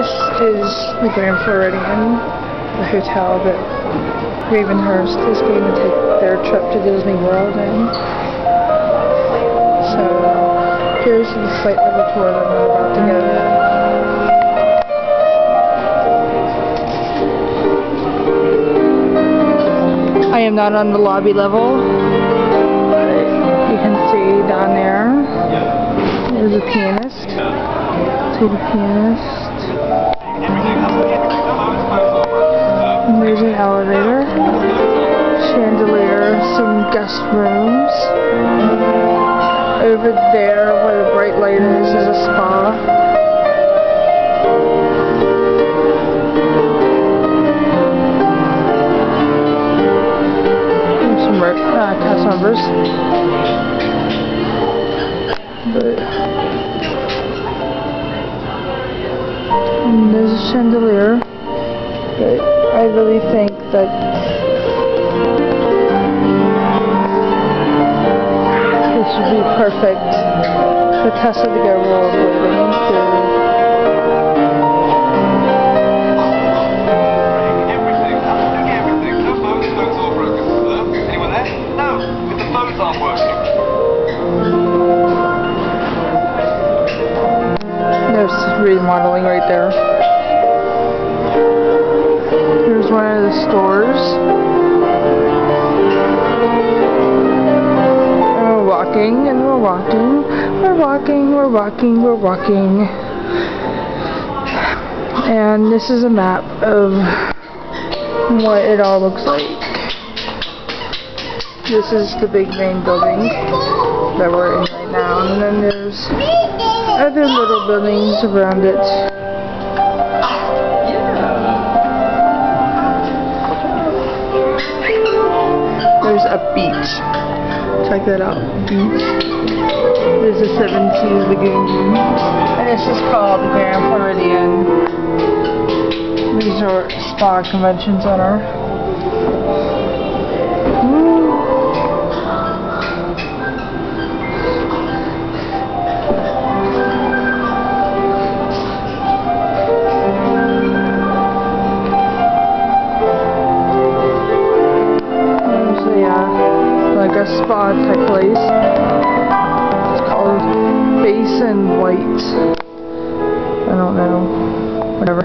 This is the Grand Floridian, the hotel that Ravenhurst is going to take their trip to Disney World in. So, here's the flight level tour that I'm about to go. I am not on the lobby level. But you can see down there, there's a pianist. See the pianist. There's an elevator, chandelier, some guest rooms. Over there where the bright light is is a spa. Uh, cast members. But and there's a chandelier. But I really think that this should be perfect for Tessa to go rollerblading through. Everything. Absolutely everything. No phones, phones all broken. Hello? Anyone there? No. If the phones aren't working. There's remodeling right there. One of the stores. And we're walking, and we're walking, we're walking, we're walking, we're walking. And this is a map of what it all looks like. This is the big main building that we're in right now, and then there's other little buildings around it. There's a beach. Check that out. Beach. There's a Seven Seas Lagoon. And this is called the Grand Floridian Resort Spa Convention Center. Spa type place. It's called Basin White. I don't know. Whatever.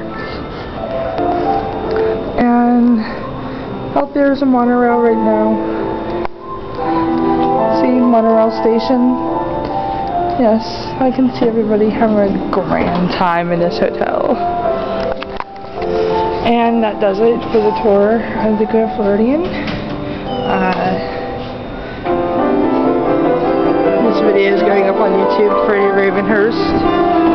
And out there's a monorail right now. See, monorail station. Yes, I can see everybody having a grand time in this hotel. And that does it for the tour of the Grand Floridian. Uh, this video is going up on YouTube for Ravenhurst.